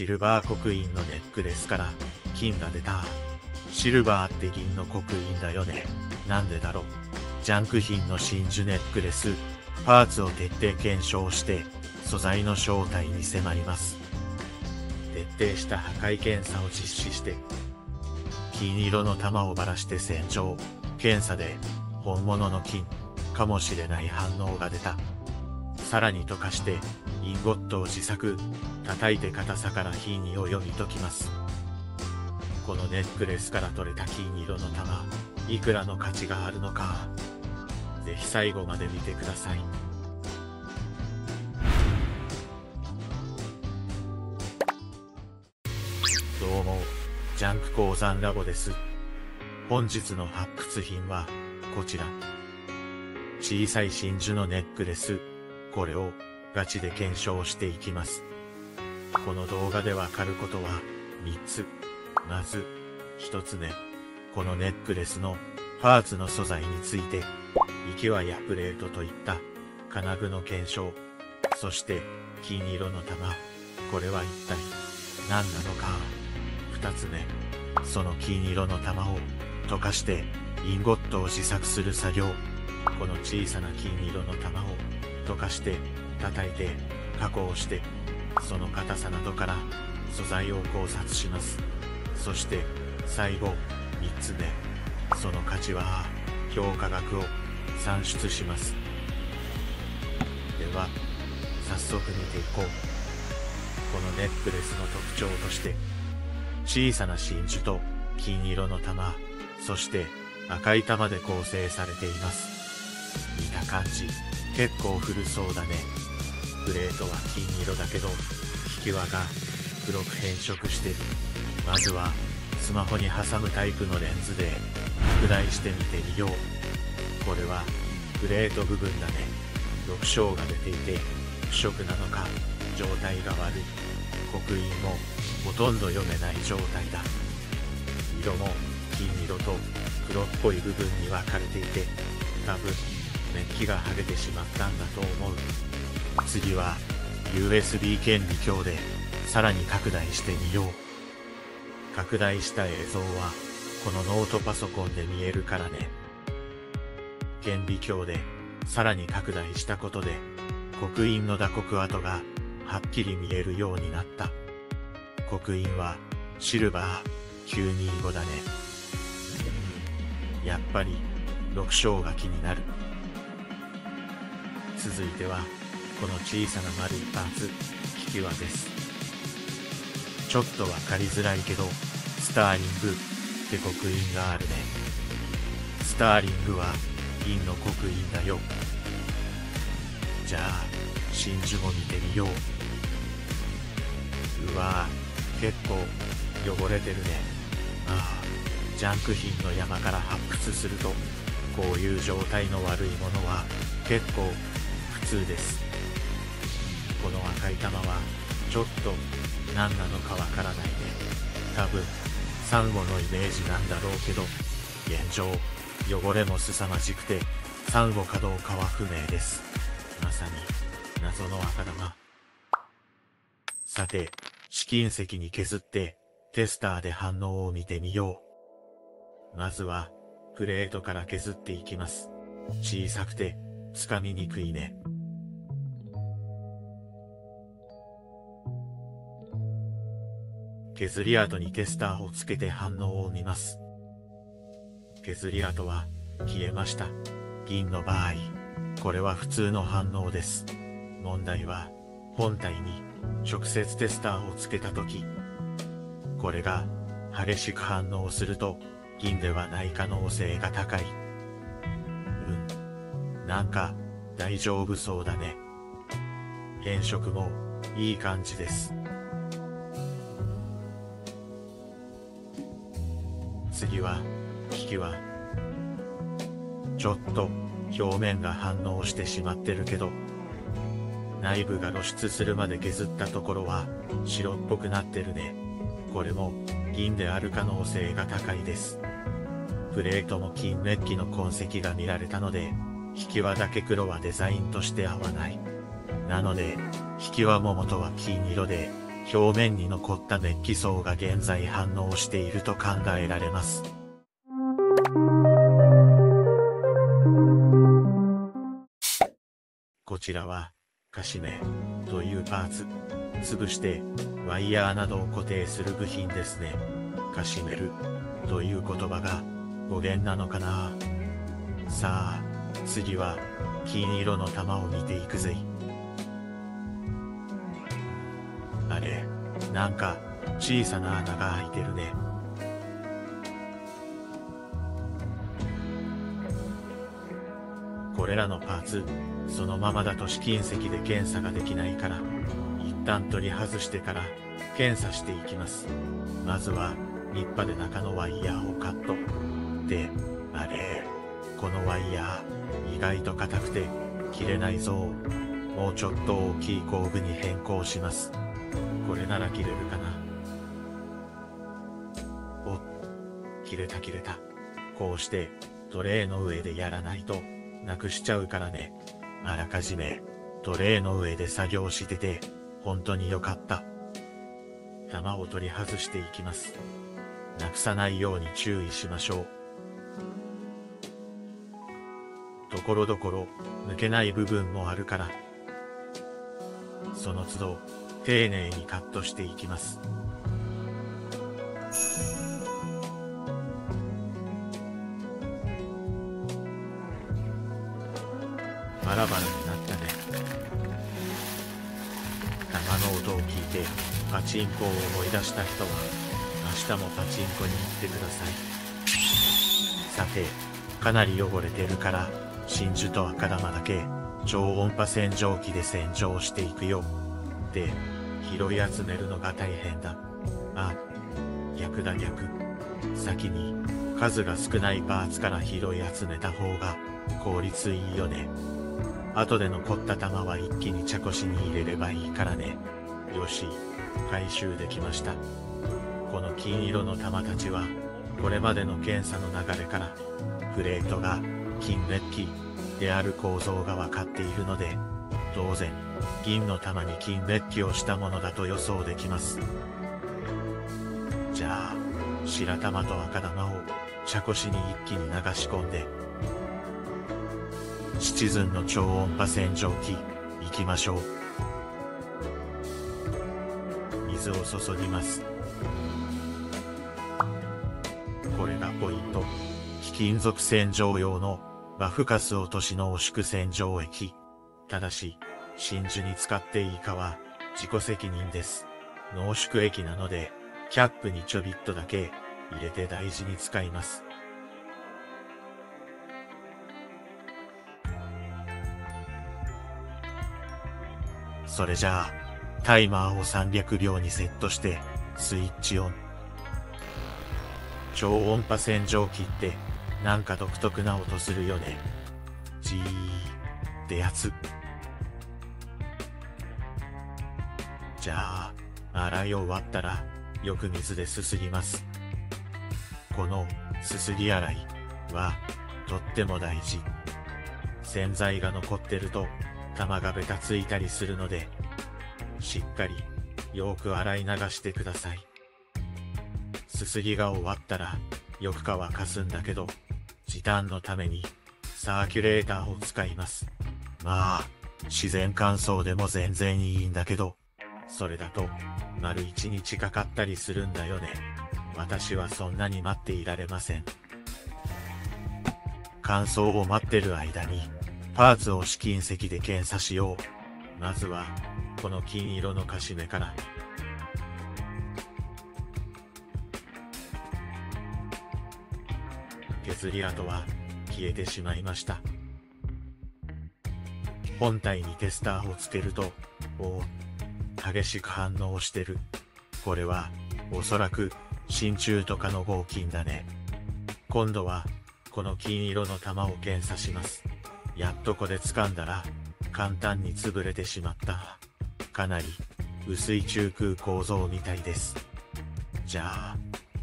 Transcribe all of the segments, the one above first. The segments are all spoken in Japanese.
シルバー刻印のネックレスから金が出た。シルバーって銀の刻印だよね。なんでだろう。ジャンク品の真珠ネックレス、パーツを徹底検証して、素材の正体に迫ります。徹底した破壊検査を実施して、金色の玉をばらして洗浄、検査で本物の金かもしれない反応が出た。さらに溶かしてインゴットを自作、叩いて硬さから品位を読み解きます。このネックレスから取れた金色の玉、いくらの価値があるのか、ぜひ最後まで見てください。どうも、ジャンク鉱山ラボです。本日の発掘品は、こちら。小さい真珠のネックレス。これをガチで検証していきます。この動画でわかることは3つ。まず、1つ目。このネックレスのパーツの素材について、浮輪やプレートといった金具の検証。そして、金色の玉。これは一体何なのか。2つ目。その金色の玉を溶かしてインゴットを試作する作業。この小さな金色の玉を溶かして叩いて加工してその硬さなどから素材を考察します。そして最後3つ目。その価値は評価額を算出します。では早速見ていこう。このネックレスの特徴として小さな真珠と金色の玉そして赤い玉で構成されています。見た感じ結構古そうだね。プレートは金色だけど引き輪が黒く変色してる。まずはスマホに挟むタイプのレンズで拡大してみてみよう。これはプレート部分だね。6章が出ていて不織なのか状態が悪い。刻印もほとんど読めない状態だ。色も金色と黒っぽい部分に分かれていて多分メッキが剥げてしまったんだと思う。次は USB 顕微鏡でさらに拡大してみよう。拡大した映像はこのノートパソコンで見えるからね。顕微鏡でさらに拡大したことで刻印の打刻跡がはっきり見えるようになった。刻印はシルバー925だね。やっぱり6章が気になる。続いてはこの小さな丸いパーツ引き輪です。ちょっとわかりづらいけどスターリングって刻印があるね。スターリングは銀の刻印だよ。じゃあ真珠も見てみよう。うわぁ結構汚れてるね。ああジャンク品の山から発掘するとこういう状態の悪いものは結構普通です。この赤い玉はちょっと何なのかわからないね。多分サンゴのイメージなんだろうけど現状汚れも凄まじくてサンゴかどうかは不明です。まさに謎の赤玉さて試金石に削ってテスターで反応を見てみよう。まずはプレートから削っていきます。小さくてつかみにくいね。削り跡にテスターをつけて反応を見ます。削り跡は消えました。銀の場合、これは普通の反応です。問題は本体に直接テスターをつけたとき、これが激しく反応すると銀ではない可能性が高い。うん。なんか大丈夫そうだね。変色もいい感じです。次は引きはちょっと表面が反応してしまってるけど内部が露出するまで削ったところは白っぽくなってるね。これも銀である可能性が高いです。プレートも金メッキの痕跡が見られたので引き輪だけ黒はデザインとして合わない。なので引き輪も元は金色で表面に残った熱気層が現在反応していると考えられます。こちらは、カシメというパーツ。潰してワイヤーなどを固定する部品ですね。カシメルという言葉が語源なのかなさあ、次は金色の玉を見ていくぜ。あれ、なんか小さな穴が開いてるね。これらのパーツ、そのままだと試金石で検査ができないから、一旦取り外してから検査していきます。まずは、ニッパで中のワイヤーをカット。で、あれ、このワイヤー、意外と硬くて、切れないぞ。もうちょっと大きい工具に変更します。これなら切れるかな。お、切れた切れた。こうして、トレイの上でやらないと、なくしちゃうからね。あらかじめ、トレイの上で作業してて、本当によかった。玉を取り外していきます。なくさないように注意しましょう。ところどころ抜けない部分もあるから、その都度丁寧にカットしていきます。バラバラになったね。玉の音を聞いてパチンコを思い出した人は明日もパチンコに行ってください。さて、かなり汚れてるから、真珠と赤玉だけ、超音波洗浄機で洗浄していくよ。で、拾い集めるのが大変だ。あ、逆だ逆。先に、数が少ないパーツから拾い集めた方が、効率いいよね。後で残った玉は一気に茶こしに入れればいいからね。よし、回収できました。この金色の玉たちは、これまでの検査の流れから、プレートが金メッキである構造が分かっているので、当然、銀の玉に金メッキをしたものだと予想できます。じゃあ、白玉と赤玉を茶こしに一気に流し込んで、シチズンの超音波洗浄機、行きましょう。水を注ぎます。これがポイント。貴金属洗浄用のバフカス落としの押縮洗浄液。ただし、真珠に使っていいかは自己責任です。濃縮液なので、キャップにちょびっとだけ入れて大事に使います。それじゃあ、タイマーを300秒にセットして、スイッチオン。超音波洗浄機って、なんか独特な音するよね。じーってやつ。洗い終わったら、よく水ですすぎます。この、すすぎ洗いは、とっても大事。洗剤が残ってると、玉がベタついたりするので、しっかりよく洗い流してください。すすぎが終わったらよく乾かすんだけど、時短のためにサーキュレーターを使います。まあ、自然乾燥でも全然いいんだけど、それだと丸一日かかったりするんだよね。私はそんなに待っていられません。乾燥を待ってる間に、パーツを試金石で検査しよう。まずは、この金色のカシメから。削り跡は消えてしまいました。本体にテスターをつけると、おお激しく反応してる。これは、おそらく、真鍮とかの合金だね。今度は、この金色の玉を検査します。やっとこで掴んだら、簡単に潰れてしまった。かなり薄い中空構造みたいです。じゃあ、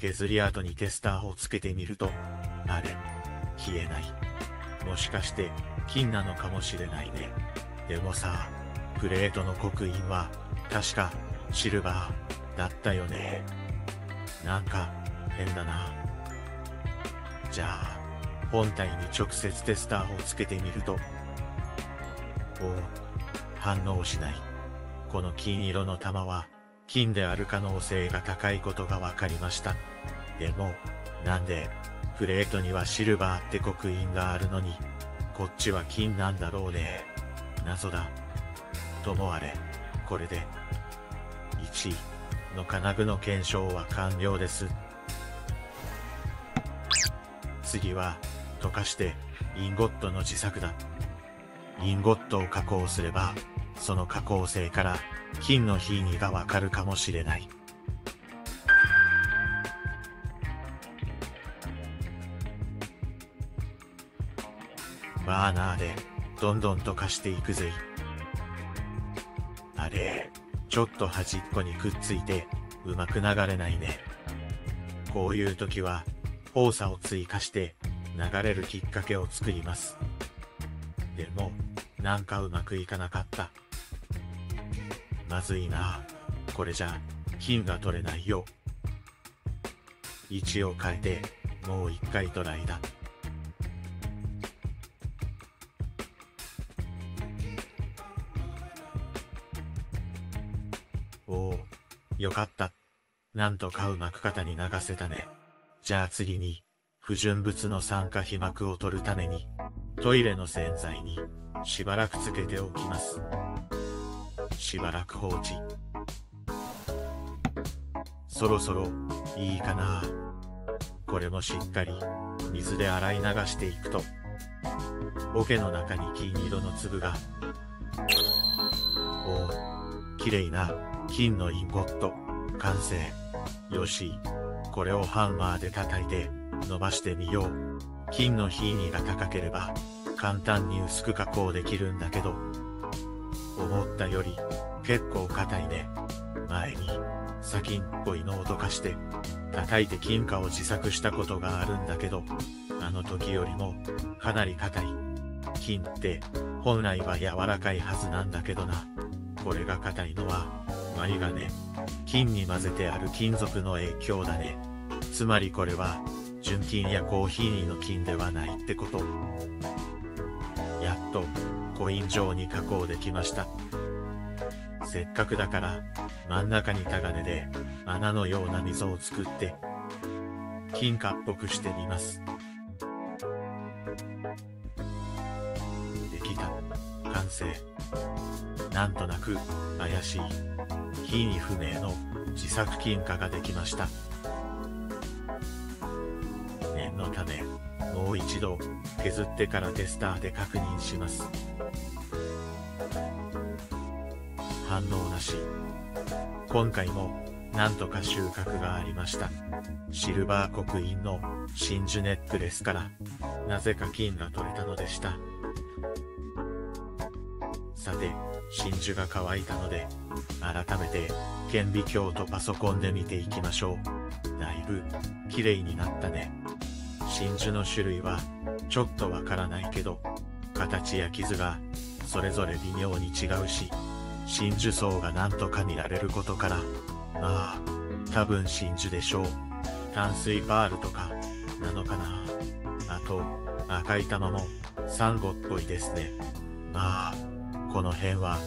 削り跡にテスターをつけてみると、あれ、消えない。もしかして金なのかもしれないね。でもさ、プレートの刻印は確かシルバー、だったよね。なんか、変だな。じゃあ、本体に直接テスターをつけてみると、おお、反応しない。この金色の玉は、金である可能性が高いことが分かりました。でも、なんで、プレートにはシルバーって刻印があるのに、こっちは金なんだろうね。謎だ。ともあれ、これで、1の金具の検証は完了です。次は、溶かして、インゴットの自作だ。インゴットを加工すれば、その加工性から金の品位がわかるかもしれない。バーナーでどんどん溶かしていくぜ。ちょっと端っこにくっついてうまく流れないね。こういう時は、放射を追加して流れるきっかけを作ります。でも、なんかうまくいかなかった。まずいな。これじゃ、金が取れないよ。位置を変えて、もう一回トライだ。よかった。なんとかうまく型に流せたね。じゃあ次に、不純物の酸化皮膜を取るために、トイレの洗剤にしばらくつけておきます。しばらく放置。そろそろいいかな。これもしっかり水で洗い流していくと、桶の中に金色の粒が。おお、綺麗な金のインゴット、完成。よし、これをハンマーで叩いて伸ばしてみよう。金の品位が高ければ簡単に薄く加工できるんだけど、思ったより結構硬いね。前に砂金っぽいのをどかして叩いて金貨を自作したことがあるんだけど、あの時よりもかなり硬い。金って本来は柔らかいはずなんだけどな。これが硬いのは、眉がね、金に混ぜてある金属の影響だね。つまりこれは、純金やコーヒーの金ではないってこと。やっと、コイン状に加工できました。せっかくだから真ん中にタガネで穴のような溝を作って金貨っぽくしてみます。できた。完成。なんとなく怪しい、非に不明の自作金貨ができました。念のため、もう一度削ってからテスターで確認します。反応なし。今回もなんとか収穫がありました。シルバー刻印の真珠ネックレスからなぜか金が取れたのでした。さて、真珠が乾いたので、改めて顕微鏡とパソコンで見ていきましょう。だいぶ綺麗になったね。真珠の種類はちょっとわからないけど、形や傷がそれぞれ微妙に違うし、真珠層がなんとか見られることから、まあ、多分真珠でしょう。淡水パールとか、なのかな。あと、赤い玉も、サンゴっぽいですね。まあ、この辺は、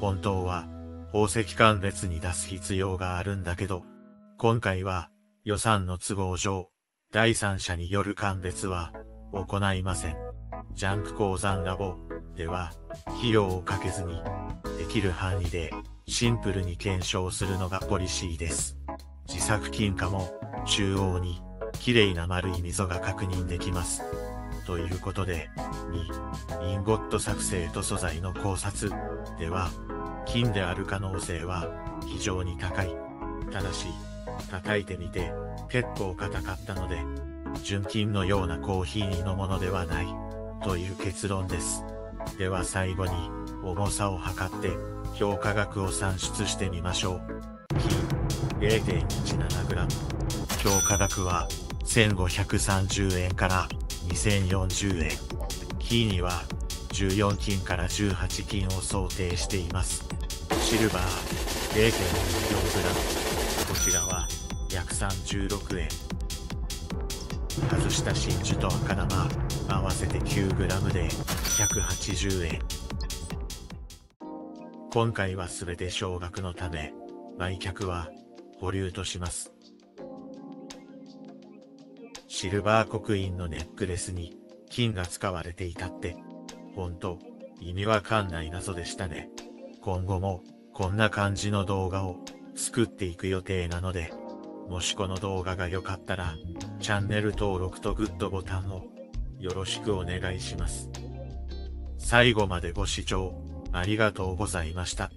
本当は、宝石鑑別に出す必要があるんだけど、今回は、予算の都合上、第三者による鑑別は、行いません。ジャンク鉱山ラボでは、費用をかけずに、できる範囲でシンプルに検証するのがポリシーです。自作金貨も中央に綺麗な丸い溝が確認できます。ということで、2、インゴット作成と素材の考察では、金である可能性は非常に高い。ただし、叩いてみて結構硬かったので、純金のようなコーヒーのものではないという結論です。では最後に重さを測って評価額を算出してみましょう。金 0.17g。評価額は1530円から2040円。キーには14金から18金を想定しています。シルバー 0.4g。こちらは約36円。外した真珠と赤玉合わせて 9g で180円。今回は全て少額のため、売却は保留とします。シルバー刻印のネックレスに金が使われていたって、ほんと意味わかんない謎でしたね。今後もこんな感じの動画を作っていく予定なので、もしこの動画が良かったら、チャンネル登録とグッドボタンをよろしくお願いします。最後までご視聴ありがとうございました。